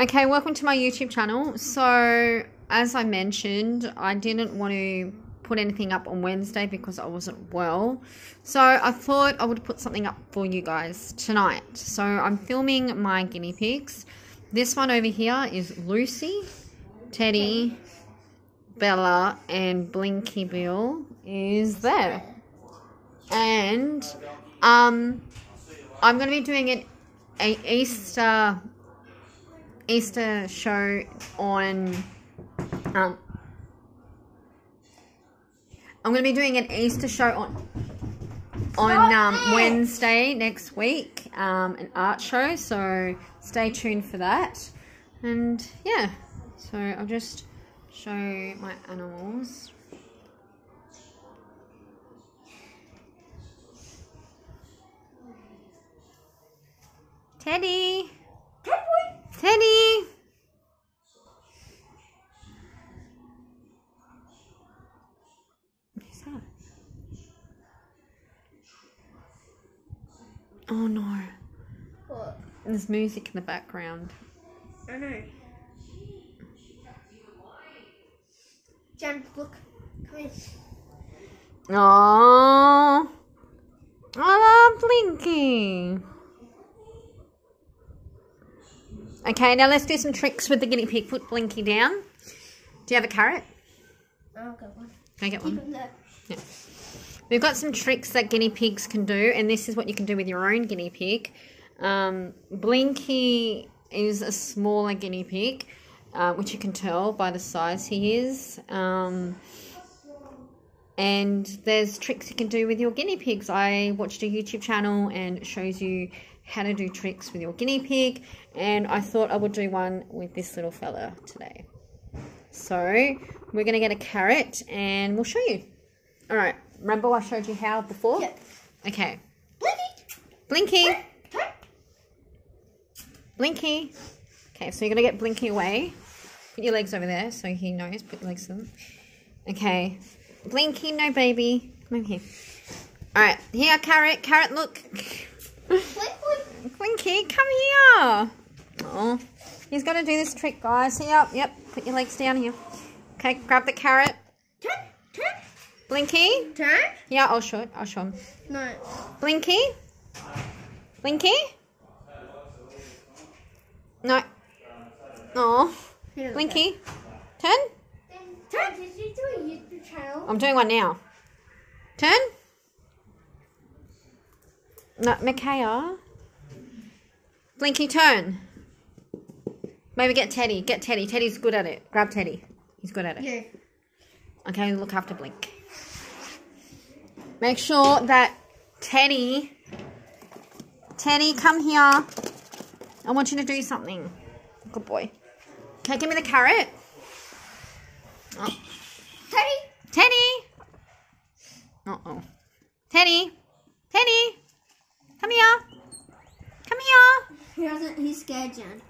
Okay, welcome to my YouTube channel. So, as I mentioned, I didn't want to put anything up on Wednesday because I wasn't well. So, I thought I would put something up for you guys tonight. So, I'm filming my guinea pigs. This one over here is Lucy, Teddy, Bella, and Blinky Bill is there. And um, I'm going to be doing an a Easter Easter show on um I'm going to be doing an Easter show on on um, Wednesday next week, um, an art show. So stay tuned for that. And yeah, so I'll just show my animals. Teddy. Teddy. Who's that? Oh no. What? There's music in the background. I know. Jen, look. Come in. Oh. I love Blinky. Okay, now let's do some tricks with the guinea pig. Put Blinky down. Do you have a carrot? I'll get one. Can I get Keep one? there. We've got some tricks that guinea pigs can do, and this is what you can do with your own guinea pig. Um, Blinky is a smaller guinea pig, uh, which you can tell by the size he is. Um, and there's tricks you can do with your guinea pigs. I watched a YouTube channel and it shows you how to do tricks with your guinea pig, and I thought I would do one with this little fella today. So we're gonna get a carrot and we'll show you. All right. Remember I showed you how before? Yep. Okay. Blinky. Blinky. Blinky. Okay, so you're gonna get Blinky away. Put your legs over there so he knows. Put your legs to them. Okay. Blinky, no baby. Come over here. All right. Here, carrot. Carrot, look. Blinky, come here. Oh, he's got to do this trick, guys. Yep, yep. Put your legs down here. Okay, grab the carrot. Turn. Turn. Blinky. Turn. Yeah, I'll show it. I'll show him. No. Blinky? Blinky? No. Oh. Blinky? Turn? Turn. Did you do a YouTube channel? I'm doing one now. Turn? No, Micaiah. Blinky, turn. Maybe get Teddy. Get Teddy. Teddy's good at it. Grab Teddy. He's good at it. Yeah. Okay, look after Blink. Make sure that Teddy, Teddy, come here. I want you to do something. Good boy. Okay, give me the carrot. Oh, Teddy. Teddy. Uh oh. Teddy. Teddy. Come here. Come here. He doesn't. He's scared, Jen.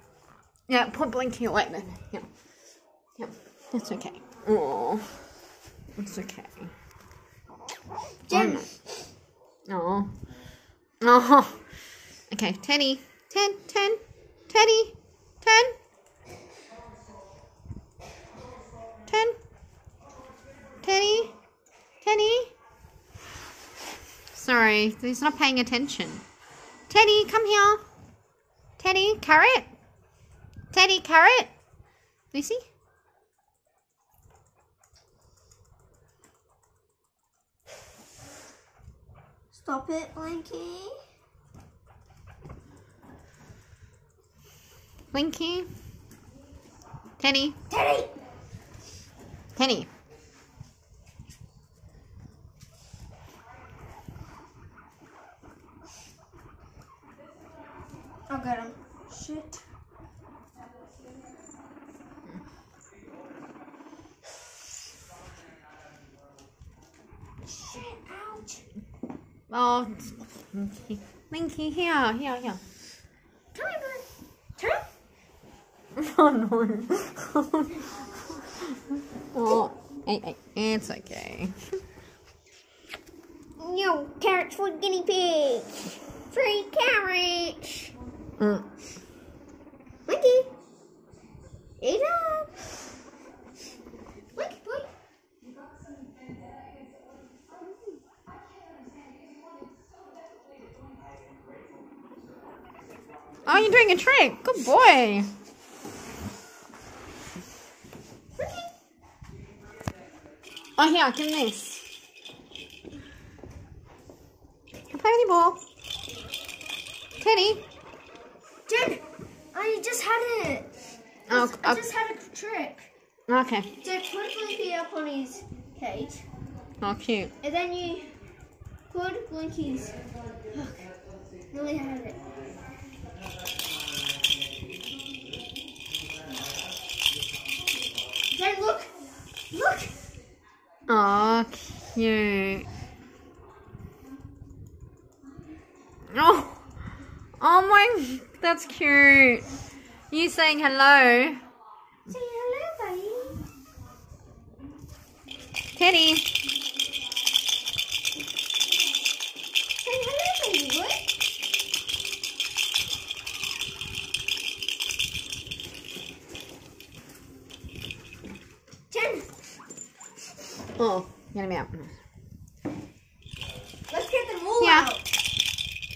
Yeah, put Blinky away then. Yeah. Yeah, that's okay. Oh, it's okay. Jen. Oh. Oh. Okay, Teddy. Ten, ten. Teddy. Ten. Ten. Teddy. Teddy. Sorry, he's not paying attention. Teddy, come here. Teddy, carrot. Teddy, carrot. Lucy? Stop it, Blinky. Blinky. Teddy. Teddy. Teddy. I'll get him. Shit. Shit, ouch. Oh, it's Blinky. Blinky, here, here, here. Come here, Turn. Oh no. oh, hey, hey, it's okay. No, carrots for guinea pigs. Free carrots. Mm. Monkey. Eat up. Look. Oh, you're doing a trick. Good boy. Oh, here, give me this. Play with your ball. Teddy. Jen, I just had it. Oh, I oh, just had a trick. okay. So put Blinky up on his cage, Oh, cute. and then you put Blinky's. Look, nearly had it. Jen, look, look. Oh, cute. Oh, oh my, that's cute. You saying hello, Say hello, buddy. Teddy? Say hello, baby. What? Jen, Oh, get him out. let's get them all Yeah. out.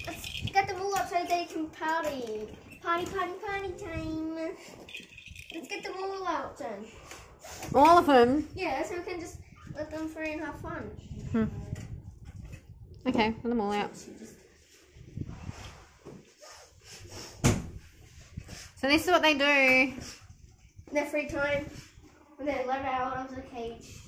Let's get them all out so they can party. Party, party, party time. Let's get them all out, Jen. All of them. Yeah, so we can just let them free and have fun. Hmm. Okay, let them all out. So this is what they do. In their free time, when they're let out of the cage.